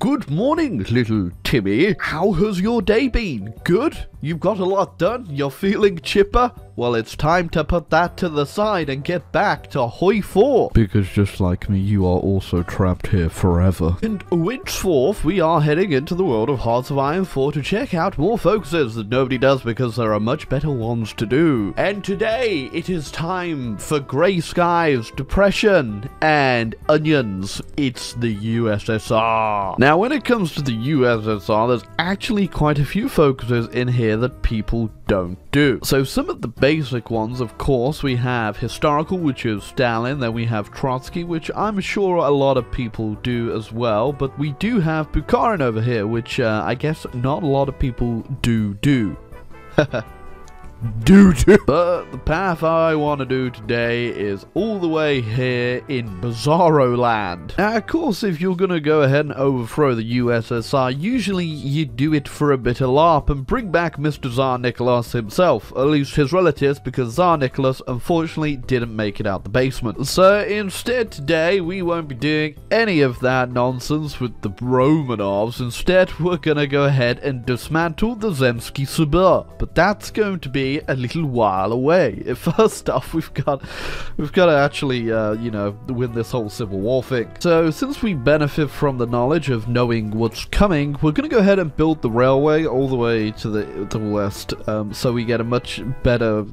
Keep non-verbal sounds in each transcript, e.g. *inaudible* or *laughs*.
Good morning, little Timmy. How has your day been? Good? You've got a lot done? You're feeling chipper? Well, it's time to put that to the side and get back to Hoi 4. Because just like me, you are also trapped here forever. And henceforth, we are heading into the world of Hearts of Iron 4 to check out more focuses that nobody does because there are much better ones to do. And today, it is time for grey skies, depression, and onions. It's the USSR. Now, when it comes to the USSR, there's actually quite a few focuses in here that people don't do. So some of the basic ones, of course, we have historical, which is Stalin, then we have Trotsky, which I'm sure a lot of people do as well, but we do have Bukharin over here, which uh, I guess not a lot of people do do. *laughs* do do. But the path I want to do today is all the way here in Bizarro Land. Now, of course, if you're going to go ahead and overthrow the USSR, usually you do it for a bit of LARP and bring back Mr. Tsar Nicholas himself, at least his relatives, because Tsar Nicholas unfortunately didn't make it out the basement. So instead today, we won't be doing any of that nonsense with the Romanovs. Instead, we're going to go ahead and dismantle the Zemsky Sobor. But that's going to be a little while away. *laughs* First off, we've got we've got to actually, uh, you know, win this whole civil war thing. So since we benefit from the knowledge of knowing what's coming, we're going to go ahead and build the railway all the way to the the west, um, so we get a much better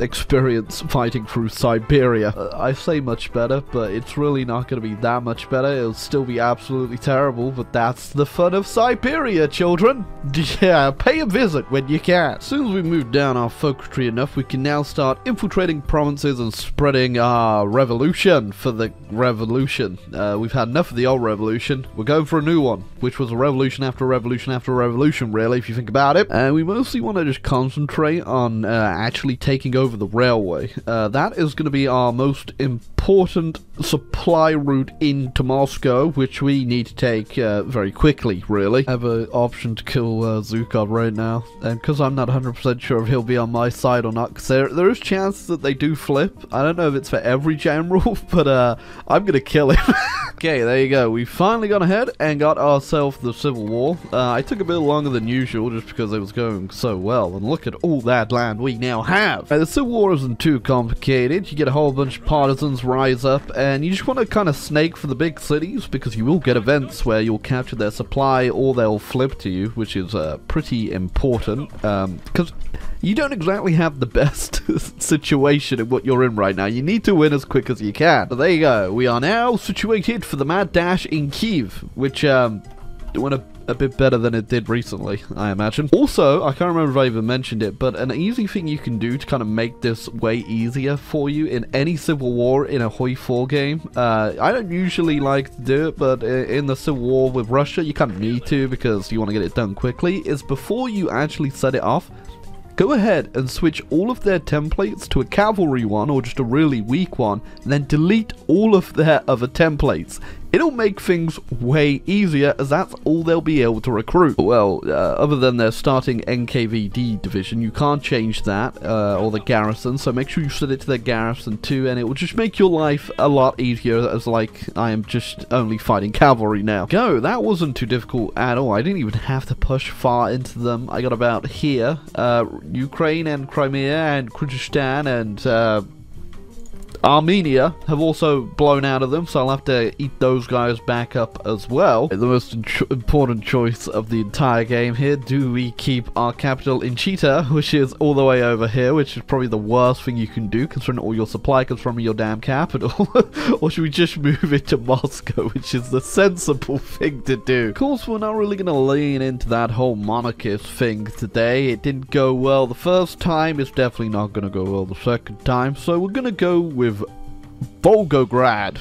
experience fighting through Siberia. Uh, I say much better, but it's really not going to be that much better. It'll still be absolutely terrible, but that's the fun of Siberia, children. *laughs* Yeah, pay a visit when you can. As soon as we move down our focus tree enough, we can now start infiltrating provinces and spreading our revolution for the revolution. Uh, we've had enough of the old revolution. We're going for a new one, which was a revolution after a revolution after a revolution, really, if you think about it. And we mostly want to just concentrate on uh, actually taking over the railway. Uh, that is going to be our most important supply route into Moscow, which we need to take uh, very quickly, really. I have an option to kill uh, Zhukov right now, and because I'm not 100% sure if he'll be on my side or not, because there, there is chances that they do flip. I don't know if it's for every general, *laughs* but uh, I'm going to kill him. *laughs* okay, there you go. We finally got ahead and got ourselves the Civil War. Uh, I took a bit longer than usual just because it was going so well, and look at all that land we now have. Uh, the Civil War isn't too complicated. You get a whole bunch of partisans rise up, and you just want to kind of snake for the big cities because you will get events where you'll capture their supply or they'll flip to you, which is uh, pretty important because um, you don't exactly have the *laughs* best *laughs* situation in what you're in right now. You need to win as quick as you can. But there you go. We are now situated for the Mad Dash in Kiev, which um, went a a bit better than it did recently, I imagine. Also, I can't remember if I even mentioned it, but an easy thing you can do to kind of make this way easier for you in any Civil War in a Hoi 4 game, uh, I don't usually like to do it, but in the Civil War with Russia, you kind of need to because you want to get it done quickly, is before you actually set it off, Go ahead and switch all of their templates to a cavalry one or just a really weak one, and then delete all of their other templates. It'll make things way easier as that's all they'll be able to recruit. Well, uh, other than their starting NKVD division, you can't change that, uh, or the garrison, so make sure you set it to their garrison too, and it will just make your life a lot easier as like I am just only fighting cavalry now. Go, that wasn't too difficult at all. I didn't even have to push far into them. I got about here, uh, Ukraine and Crimea and Kyrgyzstan and uh, Armenia have also blown out of them, so I'll have to eat those guys back up as well. The most important choice of the entire game here, do we keep our capital in Chita, which is all the way over here, which is probably the worst thing you can do, considering all your supply comes from your damn capital, *laughs* or should we just move it to Moscow, *laughs* which is the sensible thing to do? Of course, we're not really going to lean into that whole monarchist thing today. It didn't go well the first time, it's definitely not going to go well the second time, so we're going to go with Volgograd.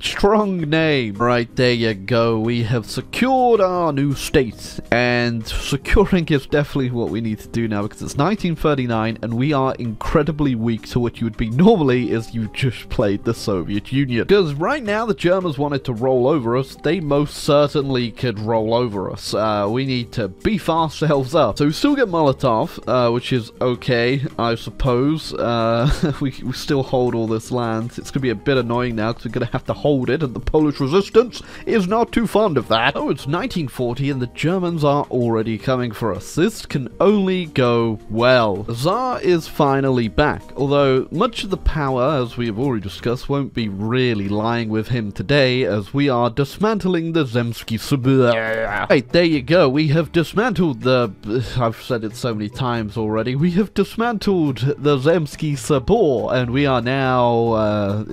Strong name. Right, there you go. We have secured our new state. And securing is definitely what we need to do now because it's 1939 and we are incredibly weak to what you would be normally is you just played the Soviet Union. Because right now the Germans wanted to roll over us. They most certainly could roll over us. Uh, we need to beef ourselves up. So we still get Molotov, uh, which is okay, I suppose. Uh, *laughs* we, we still hold all this land. It's going to be a bit annoying now because we're going to have to hold hold it, and the Polish resistance is not too fond of that. Oh, it's 1940 and the Germans are already coming for us. This can only go well. The Tsar is finally back, although much of the power, as we have already discussed, won't be really lying with him today, as we are dismantling the Zemsky Sobor. Right, there you go. We have dismantled the... I've said it so many times already. We have dismantled the Zemsky Sobor, and we are now... Uh,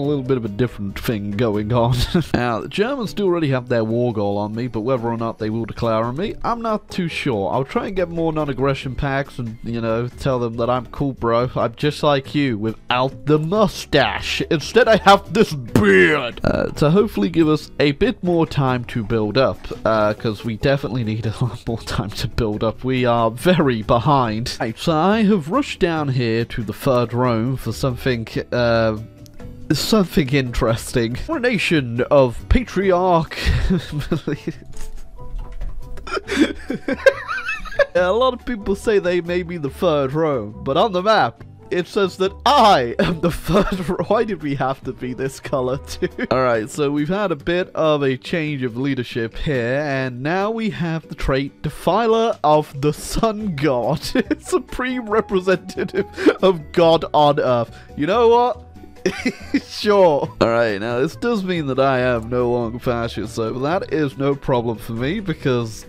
a little bit of a different thing going on. *laughs* now, the Germans do already have their war goal on me, but whether or not they will declare on me, I'm not too sure. I'll try and get more non-aggression packs and, you know, tell them that I'm cool, bro. I'm just like you, without the mustache. Instead, I have this beard. Uh, to hopefully give us a bit more time to build up, because uh, we definitely need *laughs* a lot more time to build up. We are very behind. Right, so I have rushed down here to the third Rome for something, uh, something interesting. Coronation of Patriarch... a lot of people say they may be the third Rome, but on the map, it says that I am the third. *laughs* Why did we have to be this color too? *laughs* Alright, so we've had a bit of a change of leadership here, and now we have the trait Defiler of the Sun God. *laughs* Supreme representative of God on Earth. You know what? *laughs* sure. Alright, now this does mean that I am no longer fascist, so that is no problem for me because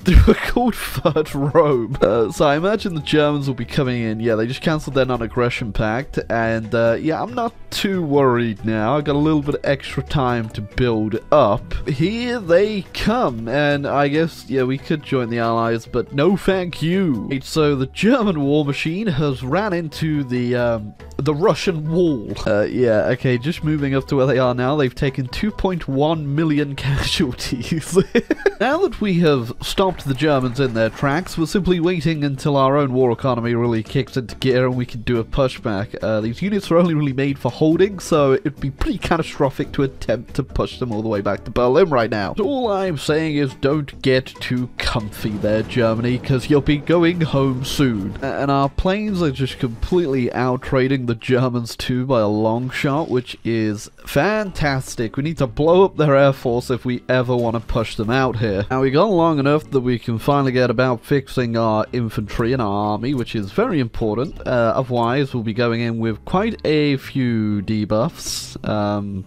they were called Third Rome. Uh, so I imagine the Germans will be coming in. Yeah, they just cancelled their non-aggression pact. And uh, yeah, I'm not too worried now. I got a little bit of extra time to build up. Here they come. And I guess, yeah, we could join the Allies, but no thank you. So the German war machine has ran into the, um, the Russian wall. Uh, yeah, okay, just moving up to where they are now. They've taken 2.1 million *laughs* casualties. *laughs* now that we have stopped the Germans in their tracks, we're simply waiting until our own war economy really kicks into gear and we can do a pushback. Uh, these units are only really made for holding, so it'd be pretty catastrophic to attempt to push them all the way back to Berlin right now. So all I'm saying is don't get too comfy there, Germany, because you'll be going home soon. And our planes are just completely out-trading the Germans too by a long shot, which is fantastic. We need to blow up their air force if we ever want to push them out here. Now we got long enough that we can finally get about fixing our infantry and our army, which is very important. Uh, otherwise, we'll be going in with quite a few debuffs. Um,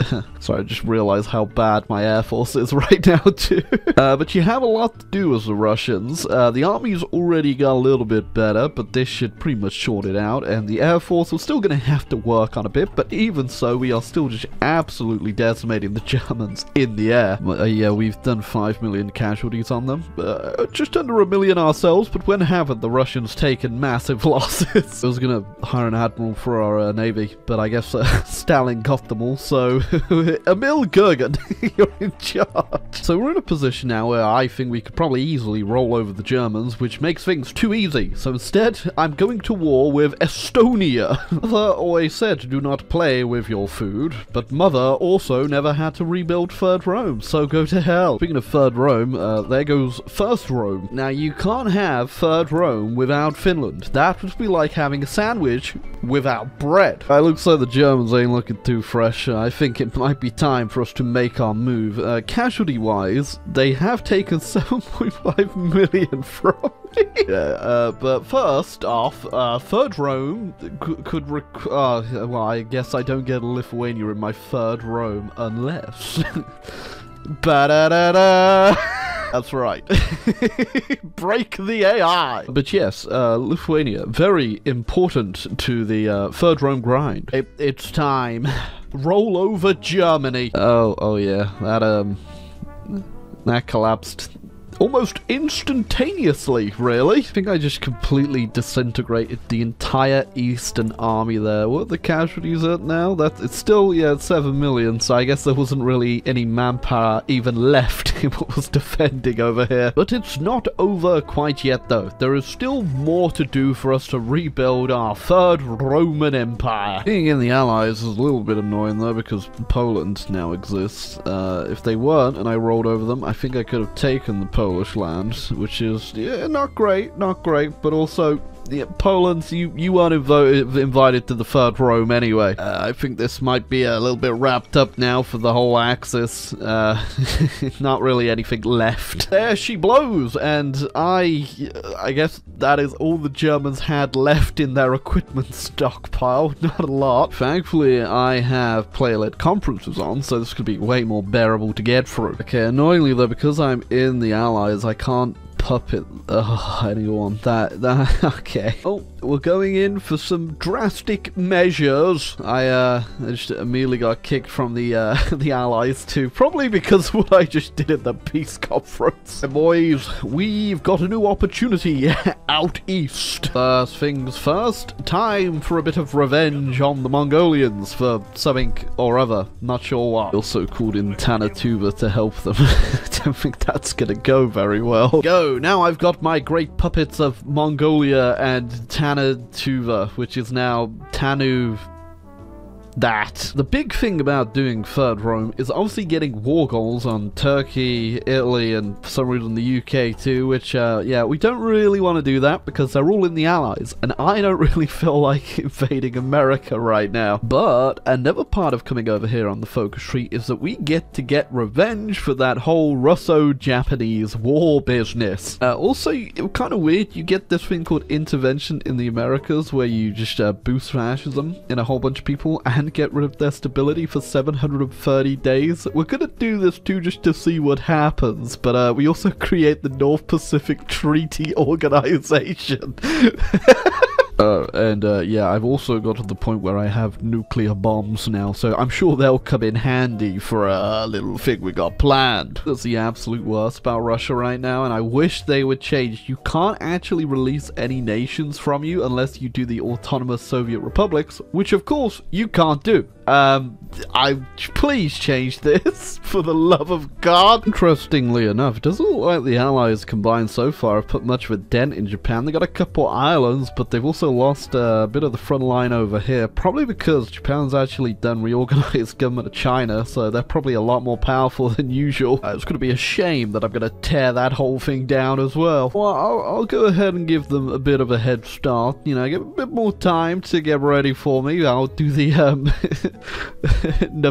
*laughs* Sorry, I just realized how bad my air force is *laughs* right now too. uh, but you have a lot to do as the Russians. Uh, the army's already got a little bit better, but this should pretty much sort it out. And the air force is still going to have to work on a bit, but even so, we are still just absolutely decimating the *laughs* Germans in the air. Uh, yeah, we've done 5 million casualties on them. Uh, just under a million ourselves, but when haven't the Russians taken massive losses? I was going to hire an admiral for our uh, navy, but I guess uh, Stalin got them all, so *laughs* Emil Gergen, *laughs* you're in charge. So we're in a position now where I think we could probably easily roll over the Germans, which makes things too easy. So instead, I'm going to war with Estonia. *laughs* Mother always said do not play with your food, but Mother also never had to rebuild Third Rome, so go to hell. Speaking of Third Rome, uh, there goes First Rome. Now you can't have Third Rome without Finland. That would be like having a sandwich without bread. It looks like the Germans ain't looking too fresh. I think it might be time for us to make our move. Uh, Casualty-wise, they have taken *laughs* 7.5 million from me. yeah, uh, but first off, uh, Third Rome could, uh, well, I guess I don't get Lithuania in my Third Rome unless... *laughs* Ba-da-da-da! That's right. *laughs* Break the AI. But yes, uh, Lithuania, very important to the uh, Third Rome grind. It, it's time. Roll over Germany. Oh, oh yeah, that um, that collapsed almost instantaneously, really. I think I just completely disintegrated the entire Eastern Army there. What are the casualties at now? That It's still, yeah, 7 million, so I guess there wasn't really any manpower even left *laughs* in what was defending over here. But it's not over quite yet, though. There is still more to do for us to rebuild our Third Roman Empire. Being in the Allies is a little bit annoying, though, because Poland now exists. Uh, if they weren't, and I rolled over them, I think I could have taken the Polish which is yeah, not great, not great, but also yeah, Poland, you, you weren't invo- invited to the Third Rome anyway. Uh, I think this might be a little bit wrapped up now for the whole Axis. Uh, *laughs* not really anything left. There she blows, and I, I guess that is all the Germans had left in their equipment stockpile. *laughs* Not a lot. Thankfully, I have player-led conferences on, so this could be way more bearable to get through. Okay, annoyingly though, because I'm in the Allies, I can't puppet. *laughs* Oh, anyone that. *laughs* That okay. Oh we're going in for some drastic measures. I uh I just immediately got kicked from the uh *laughs* the allies too probably because *laughs* what i just did at the peace conference. Boys we've got a new opportunity *laughs* out east. First things first time for a bit of revenge on the mongolians for something or other. Not sure what also called in Tannu Tuva to help them. Don't think that's gonna go very well. Go now I've got my great puppets of Mongolia and Tanatuva, which is now Tanu that. The big thing about doing Third Rome is obviously getting war goals on Turkey, Italy, and for some reason the UK too, which, uh, yeah, we don't really want to do that because they're all in the Allies, and I don't *laughs* really feel like invading America right now. But another part of coming over here on the focus tree is that we get to get revenge for that whole Russo-Japanese war business. Uh, also, kind of weird, you get this thing called intervention in the Americas where you just uh, boost fascism in a whole bunch of people and get rid of their stability for 730 days. We're gonna do this too just to see what happens, but uh, we also create the North Pacific Treaty *laughs* Organization. *laughs* Uh, and uh, yeah, I've also got to the point where I have nuclear bombs now, so I'm sure they'll come in handy for a little thing we got planned. That's the absolute worst about Russia right now, and I wish they would change. You can't actually release any nations from you unless you do the autonomous Soviet republics, which of course you can't do. Um, I please change this *laughs* for the love of God. Interestingly enough, it doesn't look like the Allies combined so far have put much of a dent in Japan. They got a couple islands, but they've also lost a bit of the front line over here. Probably because Japan's actually done reorganized *laughs* government of China, so they're probably a lot more powerful *laughs* than usual. Uh, it's going to be a shame that I'm going to tear that whole thing down as well. Well, I'll, I'll go ahead and give them a bit of a head start. You know, give a bit more time to get ready for me. I'll do the um.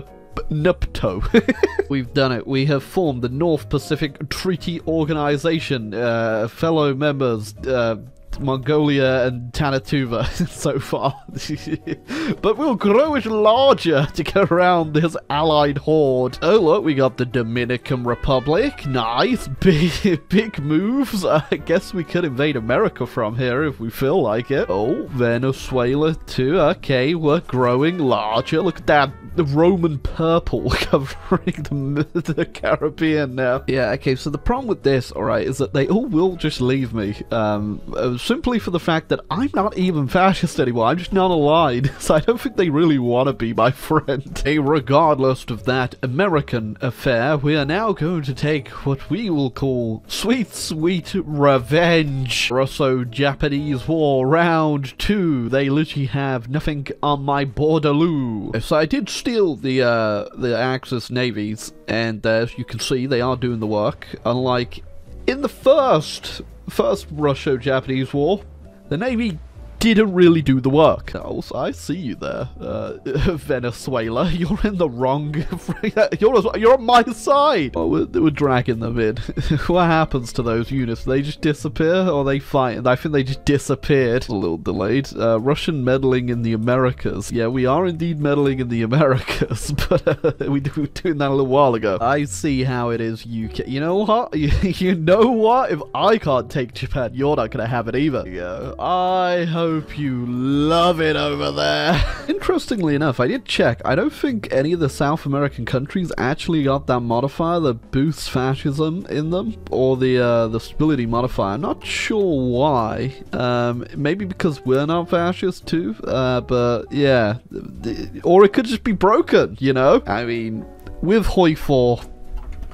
*laughs* Nupto. We've done it. We have formed the North Pacific Treaty Organization. Uh, fellow members, uh, Mongolia and Tannu Tuva *laughs* so far. *laughs* but we'll grow it larger to get around this allied horde. Oh look, we got the Dominican Republic. Nice. *laughs* Big, big moves. I guess we could invade America from here if we feel like it. Oh, Venezuela too. Okay, we're growing larger. Look at that the Roman purple covering the, the, Caribbean now. Yeah, okay, so the problem with this, alright, is that they all will just leave me. Um, uh, simply for the fact that I'm not even fascist anymore. I'm just not aligned, *laughs* so I don't think they really want to be my friend. *laughs* Hey, regardless of that American affair, we are now going to take what we will call sweet, sweet revenge. Russo-Japanese War Round 2. They literally have nothing on my borderloo. So I did steal the uh, the Axis navies, and uh, as you can see, they are doing the work. Unlike in the first first Russo-Japanese War, the navy didn't really do the work. I see you there, uh, *laughs* Venezuela. *laughs* You're in the wrong. *laughs* you're you're on my side. Oh, we're, we're dragging them in. what happens to those units? they just disappear, or they fight? I think they just disappeared. A little delayed. Uh, Russian meddling in the Americas. Yeah, we are indeed meddling in the Americas, but uh, we were doing that a little while ago. I see how it is. UK. You know what? you know what? If I can't take Japan, you're not gonna have it either. Yeah. I hope hope you love it over there. *laughs* Interestingly enough, I did check. I don't think any of the South American countries actually got that modifier that boosts fascism in them, or the uh, the stability modifier. Not sure why. Um, maybe because we're not fascist too. Uh, but yeah, or it could just be broken. You know, I mean, with Hoi 4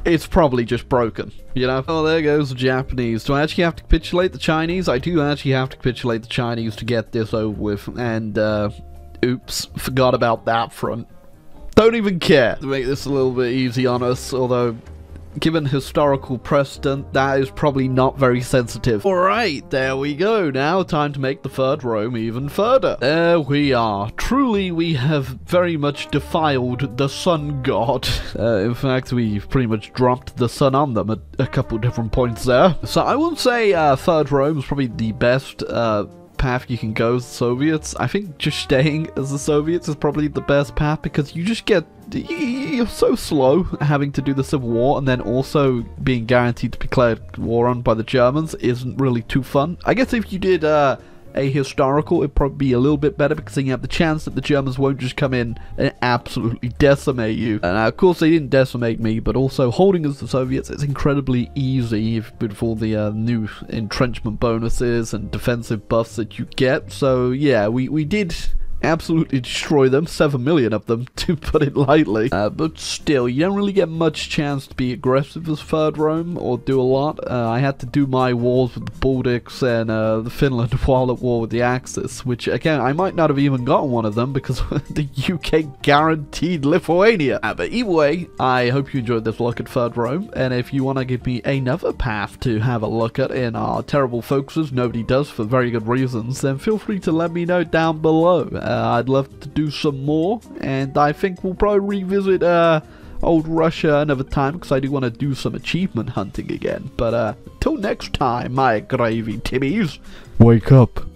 it's probably just broken, you know? Oh, there goes the Japanese. Do I actually have to capitulate the Chinese? I do actually have to capitulate the Chinese to get this over with, and, uh, oops, forgot about that front. Don't even care to make this a little bit easy on us, although given historical precedent, that is probably not very sensitive. Alright, there we go. Now, time to make the third Rome even further. There we are. Truly, we have very much defiled the sun god. *laughs* Uh, in fact, we've pretty much dropped the sun on them at a couple different points there. So I would say uh, third Rome is probably the best uh, path you can go as Soviets. I think just staying as the Soviets is probably the best path because you just get you're so slow having to do the Civil War and then also being guaranteed to be declared war on by the Germans isn't really too fun. I guess if you did uh, a historical, it'd probably be a little bit better because then you have the chance that the Germans won't just come in and absolutely decimate you. And uh, of course, they didn't decimate me, but also holding as the Soviets, it's incredibly easy with all the uh, new entrenchment bonuses and defensive buffs that you get. So yeah, we, we did absolutely destroy them, 7 million of them, *laughs* to put it lightly. Uh, but still, you don't really get much chance to be aggressive as Third Rome, or do a lot. Uh, I had to do my wars with the Baltics and uh, the Finland *laughs* while at war with the Axis, which, again, I might not have even gotten one of them because *laughs* the UK guaranteed Lithuania. Uh, but either way, I hope you enjoyed this look at Third Rome, and if you want to give me another path to have a look at in our terrible focuses, nobody does for very good reasons, then feel free to let me know down below. Uh, I'd love to do some more, and I think we'll probably revisit uh, old Russia another time because I do want to do some achievement hunting again. But uh, till next time, my gravy Timmies, wake up.